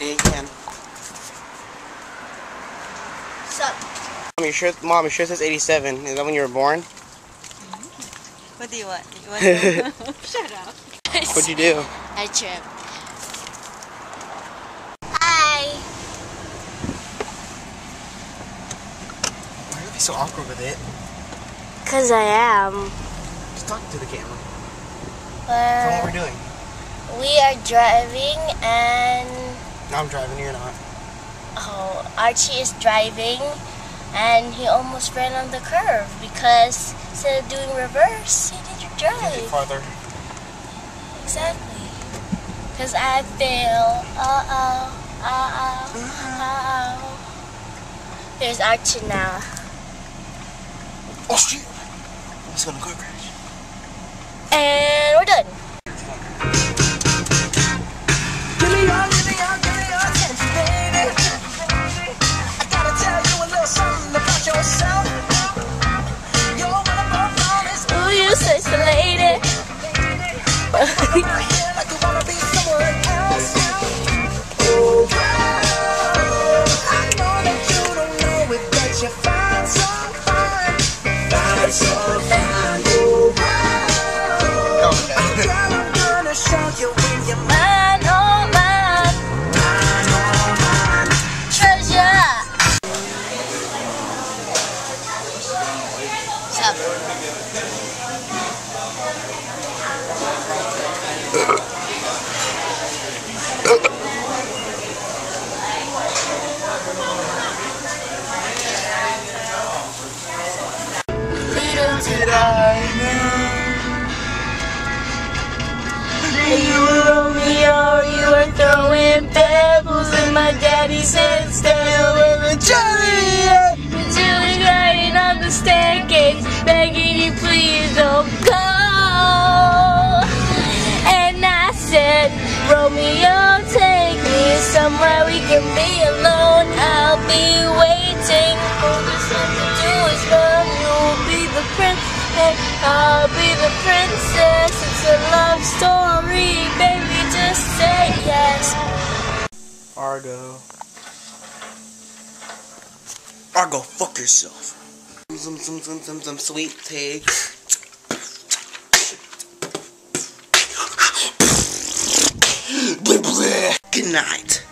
Yeah, you can. Sup? Mom, your shirt, Mom, your shirt says 87. Is that when you were born? What do you want? You want Shut up. What'd you do? I trip. Hi. Why are they so awkward with it? Cause I am. Just talk to the camera. Tell them what we're doing. we are driving and No, I'm driving. You're not. oh, Archie is driving and he almost ran on the curve because instead of doing reverse, he did it drive. farther. Exactly. Cause I feel uh oh, uh oh, uh oh. There's Archie now. Oh shit! It's gonna car crash. And Little did I You were you were throwing pebbles my daddy's head, still with a Juliet. Julie crying on Romeo, take me somewhere we can be alone. I'll be waiting for the sun to do its run. You'll be the prince, and I'll be the princess. It's a love story, baby. Just say yes. Argo. Argo, fuck yourself. Some, some, some, some, some sweet tea. Night.